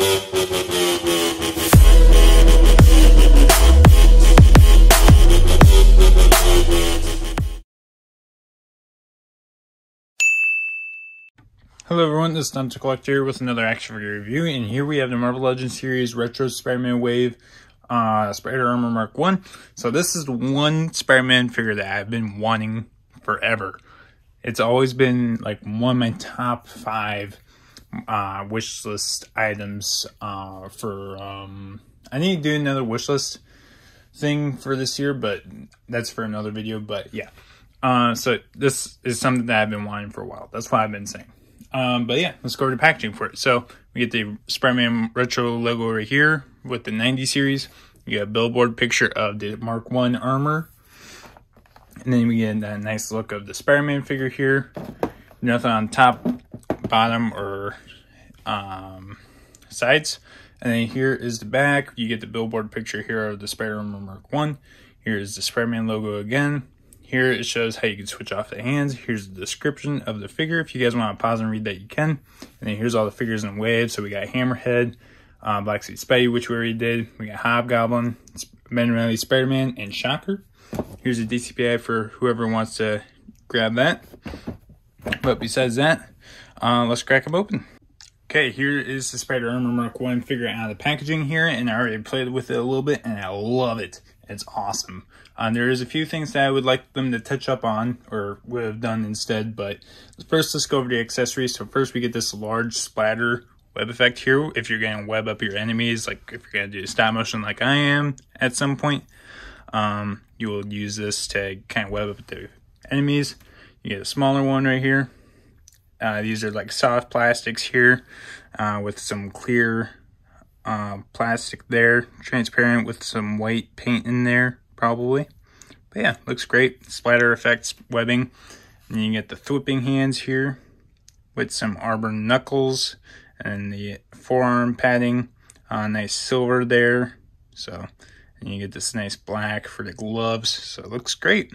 Hello everyone, this is the Hunter Collector here with another action figure review, and here we have the Marvel Legends series Retro Spider-Man Wave uh, Spider Armor Mark 1. So this is the one Spider-Man figure that I've been wanting forever. It's always been like one of my top five uh, wish list items uh, for, um, I need to do another wish list thing for this year, but that's for another video, but yeah. Uh, so this is something that I've been wanting for a while. That's what I've been saying. Um, but yeah, let's go the packaging for it. So we get the Spider-Man retro logo right here with the 90 series. You get a billboard picture of the Mark 1 armor. And then we get that nice look of the Spider-Man figure here. Nothing on top, bottom, or um, sides. And then here is the back. You get the billboard picture here of the Spider-Man Mark 1. Here is the Spider-Man logo again. Here it shows how you can switch off the hands. Here's the description of the figure. If you guys want to pause and read that, you can. And then here's all the figures in waves. So we got Hammerhead, uh, Black Suit Spidey, which we already did. We got Hobgoblin, Ben Reilly Spider-Man, and Shocker. Here's a DCPI for whoever wants to grab that. But besides that, uh, let's crack them open. Okay, here is the Spider Armor Mark 1 figure out of the packaging here, and I already played with it a little bit, and I love it. It's awesome. Um, there is a few things that I would like them to touch up on or would have done instead, but first let's go over the accessories. So first we get this large splatter web effect here. If you're going to web up your enemies, like if you're going to do stop motion like I am at some point, um, you will use this to kind of web up the enemies. You get a smaller one right here. Uh, these are like soft plastics here uh, with some clear uh, plastic there, transparent with some white paint in there, probably. But yeah, looks great. Splatter effects, webbing. And you get the flipping hands here with some arbor knuckles and the forearm padding. Uh, nice silver there. So, and you get this nice black for the gloves. So it looks great.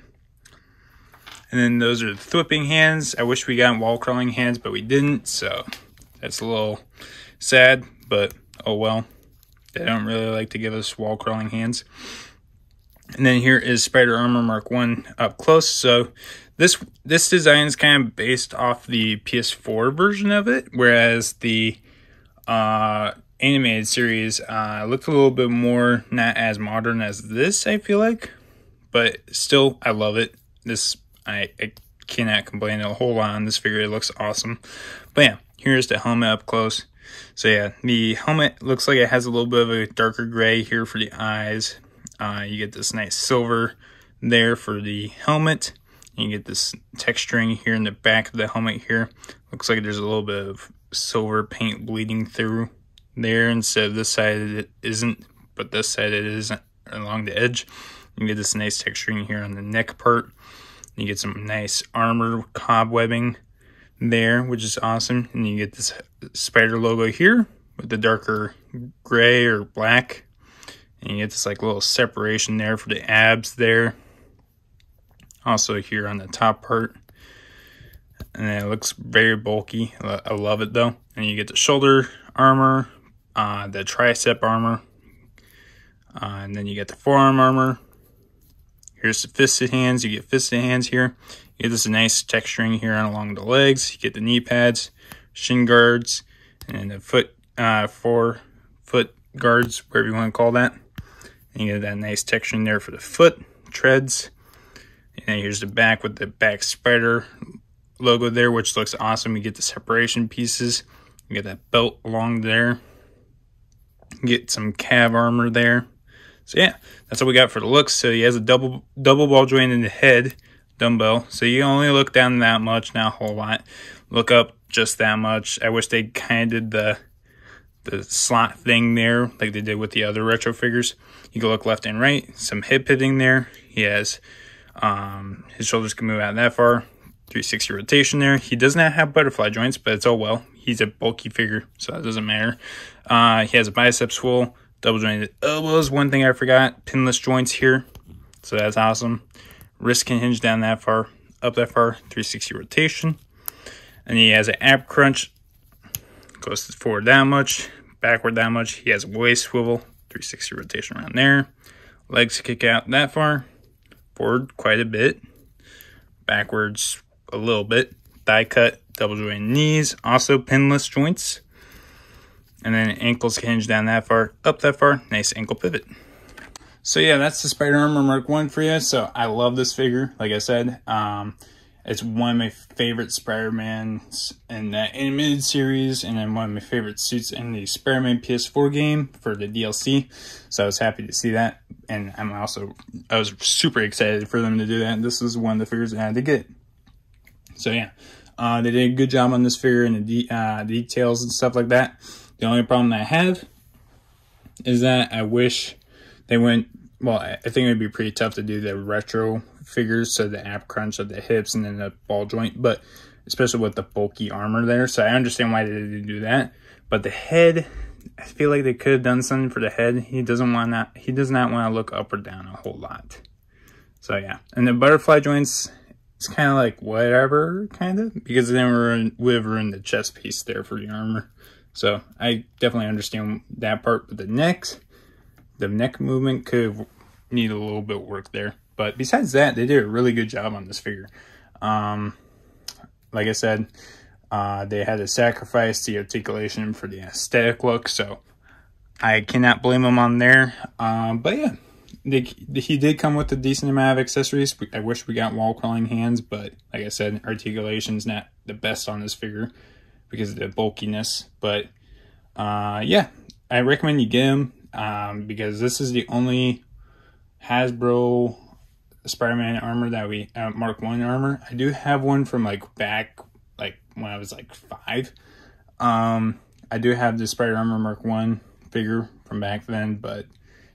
And then those are the flipping hands. I wish we got wall crawling hands, but we didn't. So that's a little sad, but oh well. They don't really like to give us wall crawling hands. And then here is Spider Armor Mark 1 up close. So this this design is kind of based off the PS4 version of it, whereas the uh, animated series uh, looked a little bit more not as modern as this, I feel like. But still, I love it. This, I, I cannot complain a whole lot on this figure. It looks awesome. But yeah, here's the helmet up close. So yeah, the helmet looks like it has a little bit of a darker gray here for the eyes. Uh, you get this nice silver there for the helmet. You get this texturing here in the back of the helmet here. Looks like there's a little bit of silver paint bleeding through there instead of this side it isn't, but this side it is along the edge. You get this nice texturing here on the neck part. You get some nice armor cobwebbing there, which is awesome. And you get this spider logo here with the darker gray or black. And you get this like little separation there for the abs there. Also here on the top part. And it looks very bulky. I love it though. And you get the shoulder armor, uh, the tricep armor, uh, and then you get the forearm armor. Here's the fisted hands. You get fisted hands here. You get this nice texturing here along the legs. You get the knee pads, shin guards, and the foot, uh, four foot guards, whatever you want to call that. And you get that nice texturing there for the foot treads. And then here's the back with the back spider logo there, which looks awesome. You get the separation pieces. You get that belt along there. You get some cav armor there. So yeah, that's what we got for the looks. So he has a double double ball joint in the head dumbbell. So you only look down that much, not a whole lot. Look up just that much. I wish they kind of did the the slot thing there like they did with the other retro figures. You can look left and right. Some hip hitting there. He has um, his shoulders can move out that far. 360 rotation there. He does not have butterfly joints, but it's all well. He's a bulky figure, so that doesn't matter. Uh, he has a bicep swell, double jointed elbows. One thing I forgot, pinless joints here, so that's awesome. Wrist can hinge down that far, up that far, 360 rotation. And he has an ab crunch, goes forward that much, backward that much. He has a waist swivel, 360 rotation around there. Legs kick out that far. Forward quite a bit. Backwards a little bit. Thigh cut, double joint knees. Also pinless joints. And then ankles hinge down that far, up that far. Nice ankle pivot. So yeah, that's the Spider Armor Mark 1 for you. So I love this figure, like I said. Um, it's one of my favorite Spider-Mans in that animated series, and then one of my favorite suits in the Spider-Man PS4 game for the DLC. So I was happy to see that, and I'm also I was super excited for them to do that. This is one of the figures I had to get. So yeah, uh, they did a good job on this figure and the de uh, details and stuff like that. The only problem I have is that I wish they went. Well, I think it would be pretty tough to do the retro figures, so the ab crunch of the hips and then the ball joint, but especially with the bulky armor there. So I understand why they didn't do that. But the head, I feel like they could have done something for the head. He doesn't want that. He does not want to look up or down a whole lot. So yeah, and the butterfly joints, it's kind of like whatever, kind of, because then we're would have ruined the chest piece there for the armor. So I definitely understand that part. But the neck, the neck movement could need a little bit of work there. But besides that, they did a really good job on this figure. Um, like I said, uh, they had to sacrifice the articulation for the aesthetic look, so I cannot blame them on there. Um, but yeah, they, he did come with a decent amount of accessories. I wish we got wall crawling hands, but like I said, articulation's not the best on this figure because of the bulkiness. But uh, yeah, I recommend you get him um, because this is the only Hasbro Spider-Man armor that we uh, Mark One armor. I do have one from like back like when I was like five. Um, I do have the Spider Armor Mark One figure from back then, but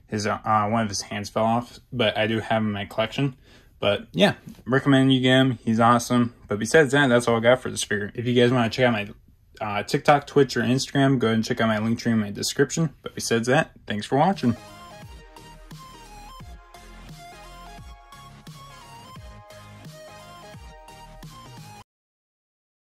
his uh, one of his hands fell off. But I do have him in my collection. But yeah, recommend you get him. He's awesome. But besides that, that's all I got for this figure. If you guys want to check out my uh, TikTok, Twitch, or Instagram, go ahead and check out my Linktree in my description. But besides that, thanks for watching.